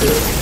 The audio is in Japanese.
you